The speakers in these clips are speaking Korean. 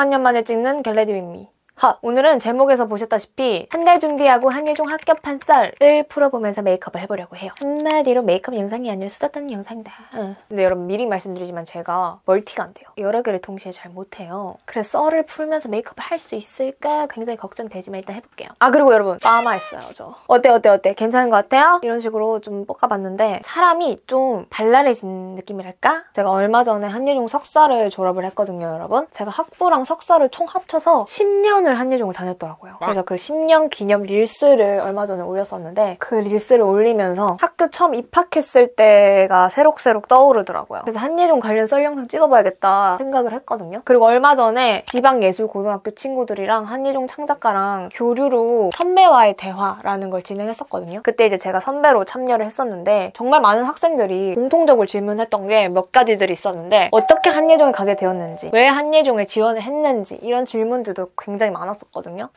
5만 년 만에 찍는 get ready with me. 하! 오늘은 제목에서 보셨다시피 한 달 준비하고 한예종 합격한 썰을 풀어보면서 메이크업을 해보려고 해요. 한마디로 메이크업 영상이 아니라 수다 떠는 영상이다. 응. 근데 여러분 미리 말씀드리지만 제가 멀티가 안 돼요. 여러 개를 동시에 잘 못해요. 그래서 썰을 풀면서 메이크업을 할 수 있을까 굉장히 걱정되지만 일단 해볼게요. 아 그리고 여러분 빠마했어요 저. 어때 어때 어때? 괜찮은 것 같아요? 이런 식으로 좀 볶아봤는데 사람이 좀 발랄해진 느낌이랄까? 제가 얼마 전에 한예종 석사를 졸업을 했거든요 여러분. 제가 학부랑 석사를 총 합쳐서 10년을 10년을 한예종을 다녔더라고요. 그래서 그 10년 기념 Reels를 얼마 전에 올렸었는데 그 Reels를 올리면서 학교 처음 입학했을 때가 새록새록 떠오르더라고요. 그래서 한예종 관련 썰 영상 찍어봐야겠다 생각을 했거든요. 그리고 얼마 전에 지방예술고등학교 친구들이랑 한예종 창작가랑 교류로 선배와의 대화라는 걸 진행했었거든요. 그때 이제 제가 선배로 참여를 했었는데 정말 많은 학생들이 공통적으로 질문했던 게 몇 가지들이 있었는데 어떻게 한예종에 가게 되었는지 왜 한예종에 지원을 했는지 이런 질문들도 굉장히 많았 었거든요.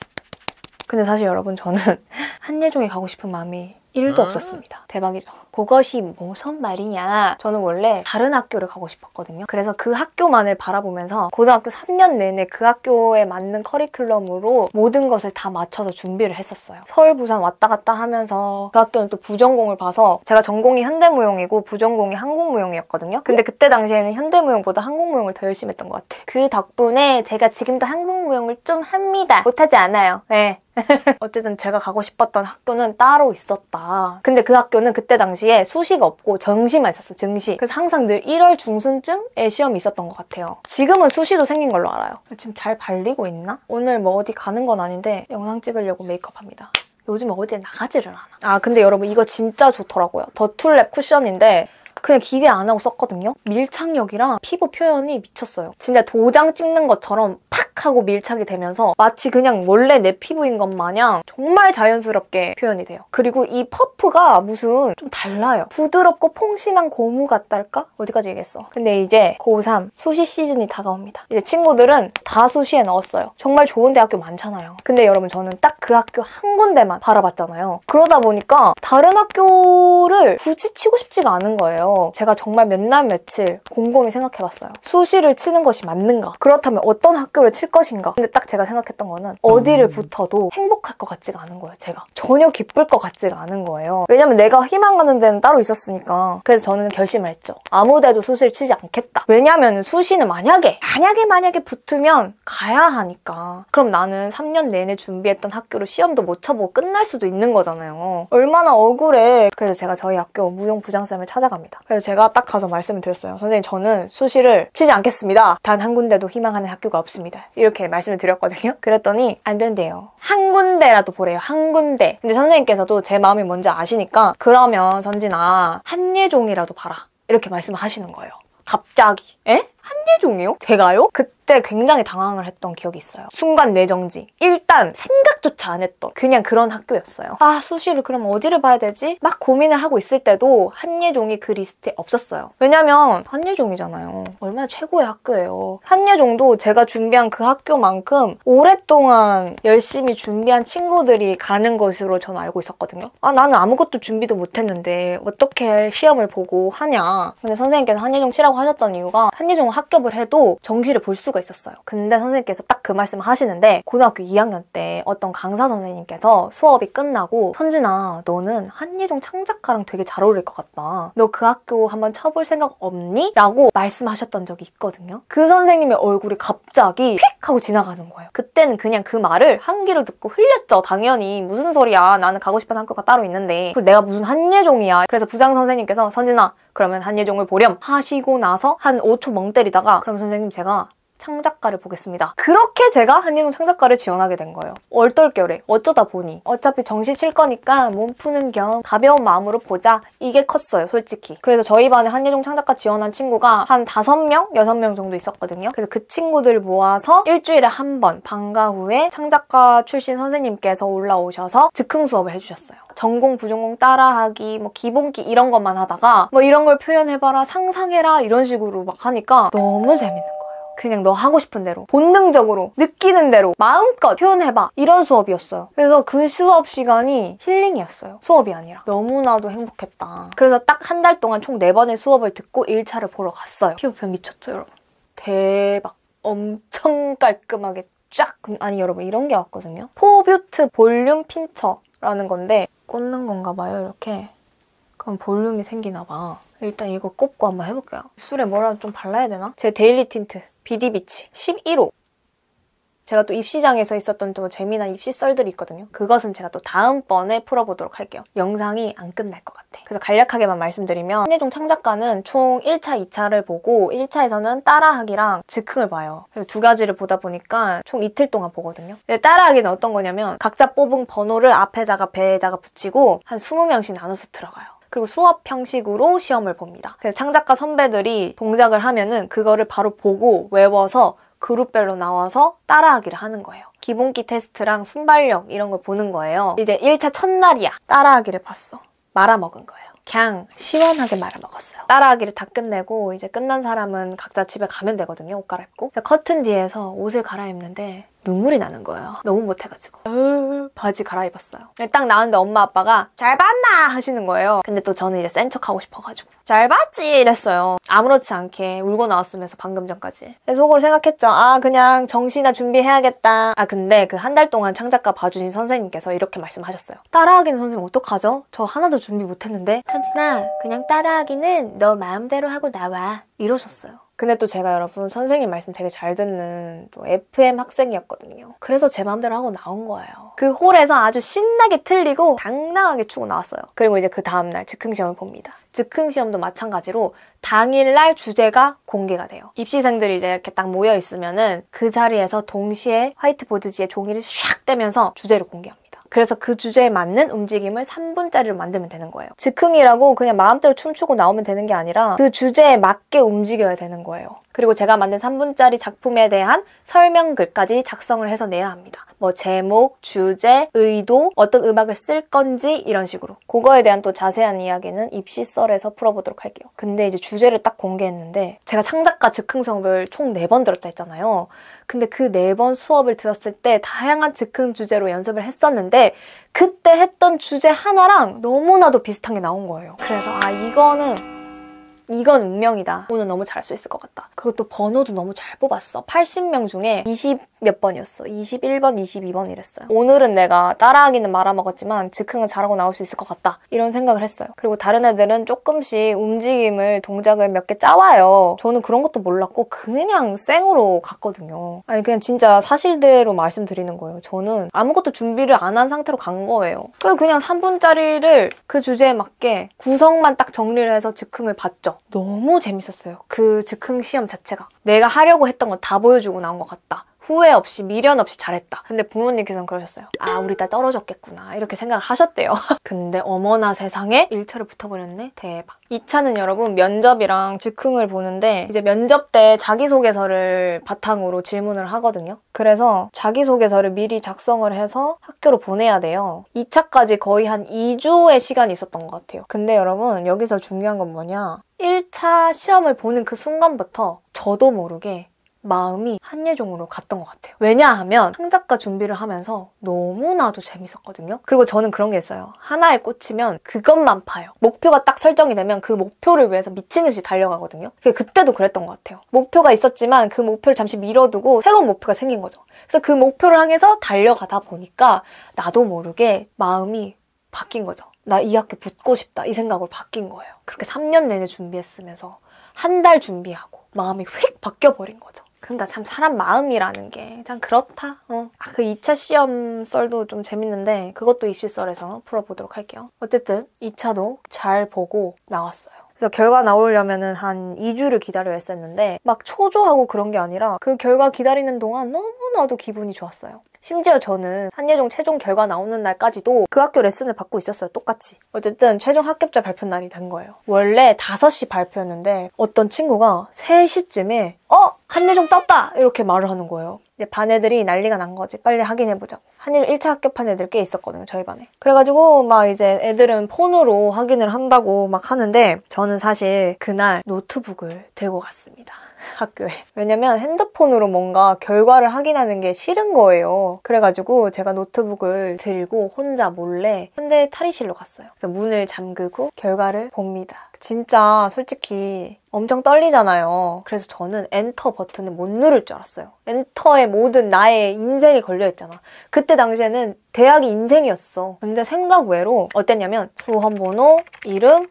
근데 사실 여러분 저는 한예종에 가고 싶은 마음이 1도 없었습니다. 대박이죠. 그것이 무슨 말이냐. 저는 원래 다른 학교를 가고 싶었거든요. 그래서 그 학교만을 바라보면서 고등학교 3년 내내 그 학교에 맞는 커리큘럼으로 모든 것을 다 맞춰서 준비를 했었어요. 서울, 부산 왔다 갔다 하면서 그 학교는 또 부전공을 봐서 제가 전공이 현대무용이고 부전공이 한국무용이었거든요. 근데 그때 당시에는 현대무용보다 한국무용을 더 열심히 했던 것 같아요. 그 덕분에 제가 지금도 한국무용을 좀 합니다. 못하지 않아요. 네. 어쨌든 제가 가고 싶었던 학교는 따로 있었다. 근데 그 학교는 그때 당시 에 수시가 없고 정시만 있었어, 정시. 그래서 항상 늘 1월 중순쯤에 시험이 있었던 것 같아요. 지금은 수시도 생긴 걸로 알아요. 지금 잘 발리고 있나? 오늘 뭐 어디 가는 건 아닌데 영상 찍으려고 메이크업 합니다. 요즘 어디에 나가지를 않아. 아 근데 여러분 이거 진짜 좋더라고요. 더툴랩 쿠션인데 그냥 기대 안 하고 썼거든요. 밀착력이랑 피부 표현이 미쳤어요. 진짜 도장 찍는 것처럼 팍 하고 밀착이 되면서 마치 그냥 원래 내 피부인 것 마냥 정말 자연스럽게 표현이 돼요. 그리고 이 퍼프가 무슨 좀 달라요. 부드럽고 퐁신한 고무 같달까? 어디까지 얘기했어? 근데 이제 고3 수시 시즌이 다가옵니다. 이제 친구들은 다 수시에 넣었어요. 정말 좋은 대학교 많잖아요. 근데 여러분 저는 딱그 학교 한 군데만 바라봤잖아요. 그러다 보니까 다른 학교를 굳이 치고 싶지가 않은 거예요. 제가 정말 몇 날 며칠 곰곰이 생각해봤어요. 수시를 치는 것이 맞는가? 그렇다면 어떤 학교를 칠 것인가? 근데 딱 제가 생각했던 거는 어디를 붙어도 행복할 것 같지가 않은 거예요, 제가. 전혀 기쁠 것 같지가 않은 거예요. 왜냐면 내가 희망하는 데는 따로 있었으니까. 그래서 저는 결심을 했죠. 아무 데도 수시를 치지 않겠다. 왜냐면 수시는 만약에, 만약에 만약에 붙으면 가야 하니까. 그럼 나는 3년 내내 준비했던 학교 로 시험도 못 쳐보고 끝날 수도 있는 거잖아요. 얼마나 억울해. 그래서 제가 저희 학교 무용 부장쌤을 찾아갑니다. 그래서 제가 딱 가서 말씀을 드렸어요. 선생님 저는 수시를 치지 않겠습니다. 단 한 군데도 희망하는 학교가 없습니다. 이렇게 말씀을 드렸거든요. 그랬더니 안 된대요. 한 군데라도 보래요. 한 군데. 근데 선생님께서도 제 마음이 뭔지 아시니까 그러면 선진아 한예종이라도 봐라. 이렇게 말씀을 하시는 거예요. 갑자기. 에? 한예종이요? 제가요? 그때 굉장히 당황을 했던 기억이 있어요. 순간 뇌정지. 일단 생각조차 안 했던 그냥 그런 학교였어요. 아 수시를 그럼 어디를 봐야 되지? 막 고민을 하고 있을 때도 한예종이 그 리스트에 없었어요. 왜냐면 한예종이잖아요. 얼마나 최고의 학교예요. 한예종도 제가 준비한 그 학교만큼 오랫동안 열심히 준비한 친구들이 가는 것으로 저는 알고 있었거든요. 아 나는 아무것도 준비도 못했는데 어떻게 시험을 보고 하냐. 근데 선생님께서 한예종 치라고 하셨던 이유가 한예종 합격을 해도 정시를 볼 수가 있었어요. 근데 선생님께서 딱 그 말씀을 하시는데 고등학교 2학년 때 어떤 강사 선생님께서 수업이 끝나고 선진아 너는 한예종 창작가랑 되게 잘 어울릴 것 같다. 너 그 학교 한번 쳐볼 생각 없니? 라고 말씀하셨던 적이 있거든요. 그 선생님의 얼굴이 갑자기 휙 하고 지나가는 거예요. 그때는 그냥 그 말을 한 귀로 듣고 흘렸죠. 당연히 무슨 소리야. 나는 가고 싶은 학교가 따로 있는데 그리고 내가 무슨 한예종이야. 그래서 부장 선생님께서 선진아 그러면 한예종을 보렴 하시고 나서 한 5초 멍 때리다가 그럼 선생님 제가 창작가를 보겠습니다. 그렇게 제가 한예종 창작가를 지원하게 된 거예요. 얼떨결에 어쩌다 보니 어차피 정시 칠 거니까 몸 푸는 겸 가벼운 마음으로 보자 이게 컸어요 솔직히. 그래서 저희 반에 한예종 창작가 지원한 친구가 한 5명? 6명 정도 있었거든요. 그래서 그 친구들 모아서 일주일에 한 번 방과 후에 창작가 출신 선생님께서 올라오셔서 즉흥 수업을 해주셨어요. 전공, 부전공 따라하기, 뭐 기본기 이런 것만 하다가 뭐 이런 걸 표현해봐라, 상상해라 이런 식으로 막 하니까 너무 재밌는. 그냥 너 하고 싶은 대로 본능적으로 느끼는 대로 마음껏 표현해봐 이런 수업이었어요. 그래서 그 수업 시간이 힐링이었어요. 수업이 아니라 너무나도 행복했다. 그래서 딱 한 달 동안 총 4번의 수업을 듣고 1차를 보러 갔어요. 피부 표현 미쳤죠 여러분? 대박. 엄청 깔끔하게 쫙 아니 여러분 이런 게 왔거든요. 포뷰트 볼륨 핀처라는 건데 꽂는 건가 봐요 이렇게. 그럼 볼륨이 생기나 봐. 일단 이거 꼽고 한번 해볼게요. 입술에 뭐라도 좀 발라야 되나? 제 데일리 틴트 비디비치 11호 제가 또 입시장에서 있었던 또 재미난 입시 썰들이 있거든요. 그것은 제가 또 다음번에 풀어보도록 할게요. 영상이 안 끝날 것 같아. 그래서 간략하게만 말씀드리면 한예종 창작가는 총 1차, 2차를 보고 1차에서는 따라하기랑 즉흥을 봐요. 그래서 두 가지를 보다 보니까 총 이틀 동안 보거든요. 따라하기는 어떤 거냐면 각자 뽑은 번호를 앞에다가 배에다가 붙이고 한 20명씩 나눠서 들어가요. 그리고 수업 형식으로 시험을 봅니다. 그래서 창작가 선배들이 동작을 하면은 그거를 바로 보고 외워서 그룹별로 나와서 따라하기를 하는 거예요. 기본기 테스트랑 순발력 이런 걸 보는 거예요. 이제 1차 첫날이야. 따라하기를 봤어. 말아먹은 거예요. 그냥 시원하게 말아먹었어요. 따라하기를 다 끝내고 이제 끝난 사람은 각자 집에 가면 되거든요. 옷 갈아입고. 커튼 뒤에서 옷을 갈아입는데 눈물이 나는 거예요. 너무 못해가지고. 바지 갈아입었어요. 딱 나왔는데 엄마 아빠가 잘 봤나 하시는 거예요. 근데 또 저는 이제 센 척하고 싶어가지고 잘 봤지 이랬어요. 아무렇지 않게 울고 나왔으면서 방금 전까지. 속으로 생각했죠. 아 그냥 정시나 준비해야겠다. 아 근데 그 한 달 동안 창작가 봐주신 선생님께서 이렇게 말씀하셨어요. 따라하기는 선생님 어떡하죠? 저 하나도 준비 못했는데 현진아 그냥 따라하기는 너 마음대로 하고 나와 이러셨어요. 근데 또 제가 여러분 선생님 말씀 되게 잘 듣는 또 FM 학생이었거든요. 그래서 제 마음대로 하고 나온 거예요. 그 홀에서 아주 신나게 틀리고 당당하게 추고 나왔어요. 그리고 이제 그 다음날 즉흥시험을 봅니다. 즉흥시험도 마찬가지로 당일날 주제가 공개가 돼요. 입시생들이 이제 이렇게 딱 모여 있으면은 그 자리에서 동시에 화이트보드지에 종이를 샥 떼면서 주제를 공개합니다. 그래서 그 주제에 맞는 움직임을 3분짜리로 만들면 되는 거예요. 즉흥이라고 그냥 마음대로 춤추고 나오면 되는 게 아니라 그 주제에 맞게 움직여야 되는 거예요. 그리고 제가 만든 3분짜리 작품에 대한 설명글까지 작성을 해서 내야 합니다. 뭐 제목, 주제, 의도, 어떤 음악을 쓸 건지 이런 식으로. 그거에 대한 또 자세한 이야기는 입시썰에서 풀어보도록 할게요. 근데 이제 주제를 딱 공개했는데 제가 창작가 즉흥 수업을 총 4번 들었다 했잖아요. 근데 그 4번 수업을 들었을 때 다양한 즉흥 주제로 연습을 했었는데 그때 했던 주제 하나랑 너무나도 비슷한 게 나온 거예요. 그래서 아 이거는 이건 운명이다. 오늘 너무 잘 수 있을 것 같다. 그리고 또 번호도 너무 잘 뽑았어. 80명 중에 20 몇 번이었어. 21번, 22번 이랬어요. 오늘은 내가 따라하기는 말아먹었지만 즉흥은 잘하고 나올 수 있을 것 같다. 이런 생각을 했어요. 그리고 다른 애들은 조금씩 움직임을, 동작을 몇 개 짜와요. 저는 그런 것도 몰랐고 그냥 생으로 갔거든요. 아니 그냥 진짜 사실대로 말씀드리는 거예요. 저는 아무것도 준비를 안 한 상태로 간 거예요. 그냥 3분짜리를 그 주제에 맞게 구성만 딱 정리를 해서 즉흥을 봤죠. 너무 재밌었어요. 그 즉흥 시험 자체가. 내가 하려고 했던 거다 보여주고 나온 것 같다. 후회 없이 미련 없이 잘했다. 근데 부모님께서는 그러셨어요. 아 우리 딸 떨어졌겠구나 이렇게 생각을 하셨대요. 근데 어머나 세상에 1차를 붙어버렸네? 대박. 2차는 여러분 면접이랑 즉흥을 보는데 이제 면접 때 자기소개서를 바탕으로 질문을 하거든요. 그래서 자기소개서를 미리 작성을 해서 학교로 보내야 돼요. 2차까지 거의 한 2주의 시간이 있었던 것 같아요. 근데 여러분 여기서 중요한 건 뭐냐 1차 시험을 보는 그 순간부터 저도 모르게 마음이 한예종으로 갔던 것 같아요. 왜냐하면 창작가 준비를 하면서 너무나도 재밌었거든요. 그리고 저는 그런 게 있어요. 하나에 꽂히면 그것만 파요. 목표가 딱 설정이 되면 그 목표를 위해서 미친 듯이 달려가거든요. 그때도 그랬던 것 같아요. 목표가 있었지만 그 목표를 잠시 미뤄두고 새로운 목표가 생긴 거죠. 그래서 그 목표를 향해서 달려가다 보니까 나도 모르게 마음이 바뀐 거죠. 나 이 학교 붙고 싶다 이 생각으로 바뀐 거예요. 그렇게 3년 내내 준비했으면서 한 달 준비하고 마음이 휙 바뀌어버린 거죠. 그러니까 참 사람 마음이라는 게 참 그렇다. 어. 아, 그 2차 시험 썰도 좀 재밌는데 그것도 입시 썰에서 풀어보도록 할게요. 어쨌든 2차도 잘 보고 나왔어요. 그래서 결과 나오려면은 한 2주를 기다려야 했었는데 막 초조하고 그런 게 아니라 그 결과 기다리는 동안 너무나도 기분이 좋았어요. 심지어 저는 한예종 최종 결과 나오는 날까지도 그 학교 레슨을 받고 있었어요. 똑같이. 어쨌든 최종 합격자 발표 날이 된 거예요. 원래 5시 발표였는데 어떤 친구가 3시쯤에 어? 한예종 떴다! 이렇게 말을 하는 거예요. 이제 반 애들이 난리가 난 거지. 빨리 확인해보자고. 한일 1차 합격한 애들 꽤 있었거든요, 저희 반에. 그래가지고 막 이제 애들은 폰으로 확인을 한다고 막 하는데 저는 사실 그날 노트북을 들고 갔습니다. 학교에. 왜냐면 핸드폰으로 뭔가 결과를 확인하는 게 싫은 거예요. 그래가지고 제가 노트북을 들고 혼자 몰래 현대 탈의실로 갔어요. 그래서 문을 잠그고 결과를 봅니다. 진짜 솔직히 엄청 떨리잖아요. 그래서 저는 엔터 버튼을 못 누를 줄 알았어요. 엔터에 모든 나의 인생이 걸려있잖아. 그때 당시에는 대학이 인생이었어. 근데 생각 외로 어땠냐면 수험 번호, 이름,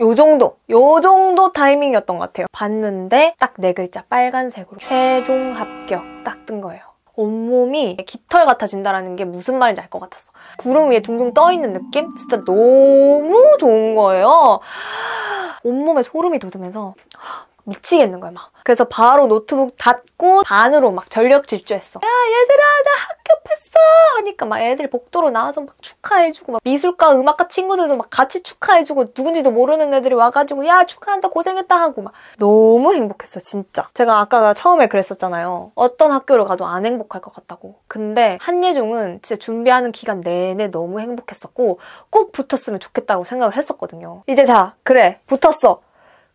요 정도, 요 정도 타이밍이었던 것 같아요. 봤는데 딱 네 글자 빨간색으로 최종 합격 딱 뜬 거예요. 온몸이 깃털 같아진다는 게 무슨 말인지 알 것 같았어. 구름 위에 둥둥 떠 있는 느낌? 진짜 너무 좋은 거예요. 온몸에 소름이 돋으면서 미치겠는 거야 막. 그래서 바로 노트북 닫고 반으로 막 전력 질주했어. 야 얘들아 나 합격했어 하니까 막 애들 복도로 나와서 막 축하해주고 막 미술과 음악과 친구들도 막 같이 축하해주고 누군지도 모르는 애들이 와가지고 야 축하한다 고생했다 하고 막 너무 행복했어 진짜. 제가 아까 처음에 그랬었잖아요. 어떤 학교를 가도 안 행복할 것 같다고. 근데 한예종은 진짜 준비하는 기간 내내 너무 행복했었고 꼭 붙었으면 좋겠다고 생각을 했었거든요. 이제 자 그래 붙었어.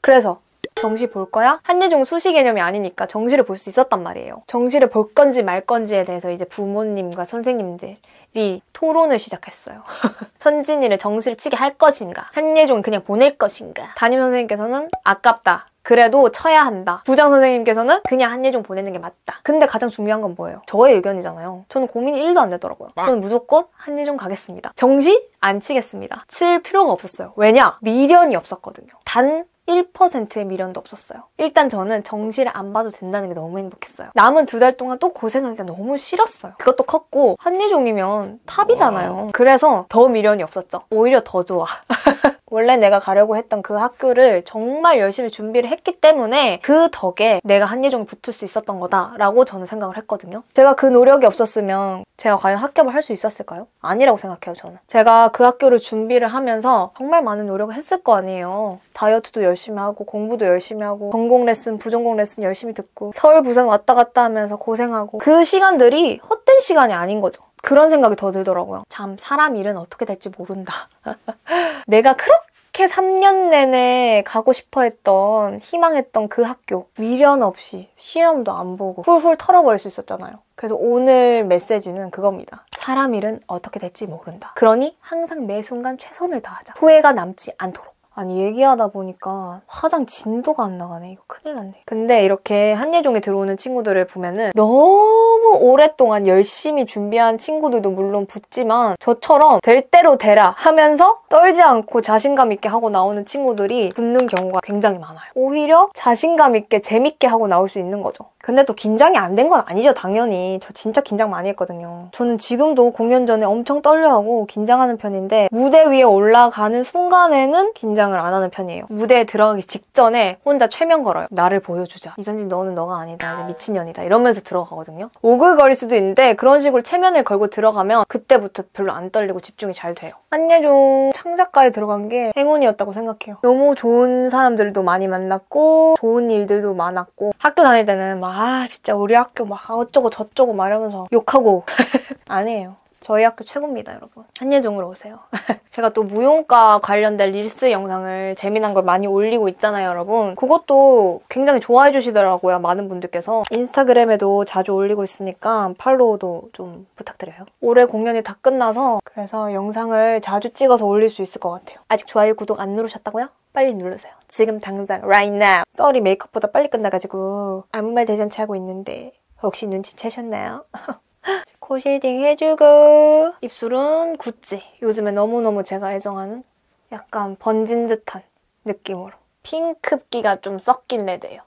그래서 정시 볼 거야? 한예종 수시 개념이 아니니까 정시를 볼 수 있었단 말이에요. 정시를 볼 건지 말 건지에 대해서 이제 부모님과 선생님들이 토론을 시작했어요. 선진이를 정시를 치게 할 것인가? 한예종을 그냥 보낼 것인가? 담임 선생님께서는 아깝다. 그래도 쳐야 한다. 부장 선생님께서는 그냥 한예종 보내는 게 맞다. 근데 가장 중요한 건 뭐예요? 저의 의견이잖아요. 저는 고민이 1도 안 되더라고요. 저는 무조건 한예종 가겠습니다. 정시 안 치겠습니다. 칠 필요가 없었어요. 왜냐? 미련이 없었거든요. 단 1%의 미련도 없었어요. 일단 저는 정시를 안 봐도 된다는 게 너무 행복했어요. 남은 두 달 동안 또 고생하기가 너무 싫었어요. 그것도 컸고 한예종이면 탑이잖아요. 그래서 더 미련이 없었죠. 오히려 더 좋아. 원래 내가 가려고 했던 그 학교를 정말 열심히 준비를 했기 때문에 그 덕에 내가 한예종에 붙을 수 있었던 거다라고 저는 생각을 했거든요. 제가 그 노력이 없었으면 제가 과연 합격을 할 수 있었을까요? 아니라고 생각해요, 저는. 제가 그 학교를 준비를 하면서 정말 많은 노력을 했을 거 아니에요. 다이어트도 열심히 하고 공부도 열심히 하고 전공 레슨, 부전공 레슨 열심히 듣고 서울, 부산 왔다 갔다 하면서 고생하고 그 시간들이 헛된 시간이 아닌 거죠. 그런 생각이 더 들더라고요. 참 사람 일은 어떻게 될지 모른다. 내가 그렇게 3년 내내 가고 싶어 했던 희망했던 그 학교 미련 없이 시험도 안 보고 훌훌 털어버릴 수 있었잖아요. 그래서 오늘 메시지는 그겁니다. 사람 일은 어떻게 될지 모른다. 그러니 항상 매 순간 최선을 다하자. 후회가 남지 않도록. 아니 얘기하다 보니까 화장 진도가 안 나가네. 이거 큰일 났네. 근데 이렇게 한예종에 들어오는 친구들을 보면은 너무 오랫동안 열심히 준비한 친구들도 물론 붙지만 저처럼 될 대로 되라 하면서 떨지 않고 자신감 있게 하고 나오는 친구들이 붙는 경우가 굉장히 많아요. 오히려 자신감 있게 재밌게 하고 나올 수 있는 거죠. 근데 또 긴장이 안 된 건 아니죠, 당연히. 저 진짜 긴장 많이 했거든요. 저는 지금도 공연 전에 엄청 떨려하고 긴장하는 편인데 무대 위에 올라가는 순간에는 긴장을 안 하는 편이에요. 무대에 들어가기 직전에 혼자 최면 걸어요. 나를 보여주자. 이선진 너는 너가 아니다. 미친년이다. 이러면서 들어가거든요. 오글거릴 수도 있는데 그런 식으로 체면을 걸고 들어가면 그때부터 별로 안 떨리고 집중이 잘 돼요. 한예종 창작가에 들어간 게 행운이었다고 생각해요. 너무 좋은 사람들도 많이 만났고 좋은 일들도 많았고 학교 다닐 때는 막아 진짜 우리 학교 막 어쩌고 저쩌고 말하면서 욕하고 아니에요. 저희 학교 최고입니다, 여러분. 한예종으로 오세요. 제가 또 무용과 관련된 릴스 영상을 재미난 걸 많이 올리고 있잖아요, 여러분. 그것도 굉장히 좋아해 주시더라고요, 많은 분들께서. 인스타그램에도 자주 올리고 있으니까 팔로우도 좀 부탁드려요. 올해 공연이 다 끝나서 그래서 영상을 자주 찍어서 올릴 수 있을 것 같아요. 아직 좋아요, 구독 안 누르셨다고요? 빨리 누르세요. 지금 당장 right now. 썰이 메이크업보다 빨리 끝나가지고 아무 말 대잔치 하고 있는데 혹시 눈치채셨나요? 코 쉐이딩 해주고 입술은 구찌. 요즘에 너무너무 제가 애정하는 약간 번진 듯한 느낌으로. 핑크기가 좀 섞인 레드예요.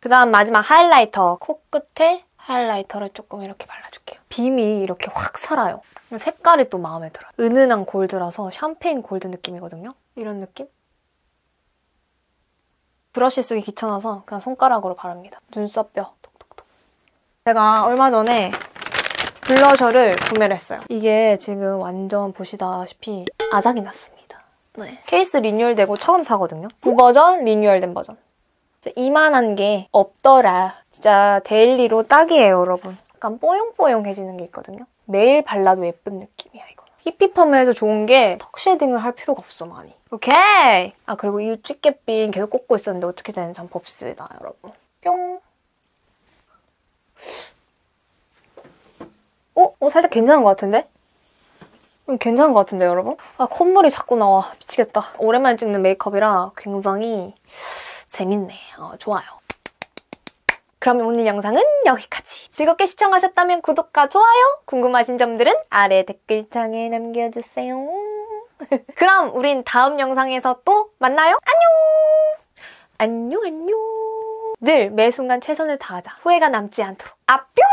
그 다음 마지막 하이라이터. 코끝에 하이라이터를 조금 이렇게 발라줄게요. 빔이 이렇게 확 살아요. 색깔이 또 마음에 들어요. 은은한 골드라서 샴페인 골드 느낌이거든요. 이런 느낌? 브러쉬 쓰기 귀찮아서 그냥 손가락으로 바릅니다. 눈썹뼈 톡톡톡. 제가 얼마 전에 블러셔를 구매를 했어요. 이게 지금 완전 보시다시피 아작이 났습니다. 네. 케이스 리뉴얼되고 처음 사거든요. 구버전, 리뉴얼된 버전. 이만한 게 없더라. 진짜 데일리로 딱이에요, 여러분. 약간 뽀용뽀용해지는 게 있거든요. 매일 발라도 예쁜 느낌이야, 이거. 히피펌에서 좋은 게 턱 쉐딩을 할 필요가 없어, 많이. 오케이! 아, 그리고 이 집게핀 계속 꽂고 있었는데 어떻게 되는지 한번 봅시다, 여러분. 뿅! 어? 어, 살짝 괜찮은 것 같은데? 음, 괜찮은 것 같은데 여러분? 아 콧물이 자꾸 나와 미치겠다 오랜만에 찍는 메이크업이라 굉장히 재밌네 어, 좋아요. 그럼 오늘 영상은 여기까지. 즐겁게 시청하셨다면 구독과 좋아요 궁금하신 점들은 아래 댓글창에 남겨주세요. 그럼 우린 다음 영상에서 또 만나요. 안녕! 안녕 안녕! 늘 매 순간 최선을 다하자. 후회가 남지 않도록. 아뿅